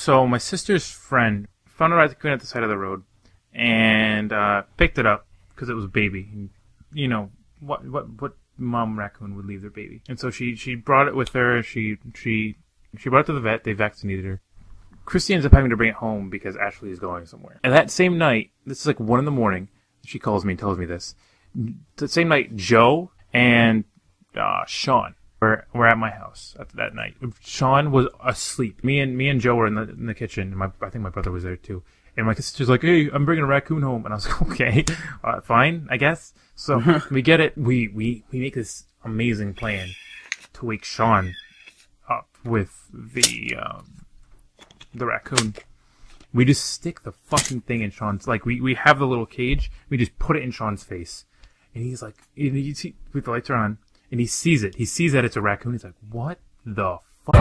So my sister's friend found a raccoon at the side of the road and uh, picked it up because it was a baby. You know what? What? What mom raccoon would leave their baby? And so she she brought it with her. She she she brought it to the vet. They vaccinated her. Christy ends up having to bring it home because Ashley is going somewhere. And that same night, this is like one in the morning. She calls me and tells me this. The same night, Joe and uh, Sean were, were at my house at that night. Sean was asleep. Me and me and Joe were in the in the kitchen. And my I think my brother was there too. And my sister's like, "Hey, I'm bringing a raccoon home," and I was like, "Okay, uh, fine, I guess." So we get it. We we we make this amazing plan to wake Sean up with the um, the raccoon. We just stick the fucking thing in Sean's like we we have the little cage. We just put it in Sean's face, and he's like, and you see, with the lights are on, and he sees it. He sees that it's a raccoon. He's like, what the fuck?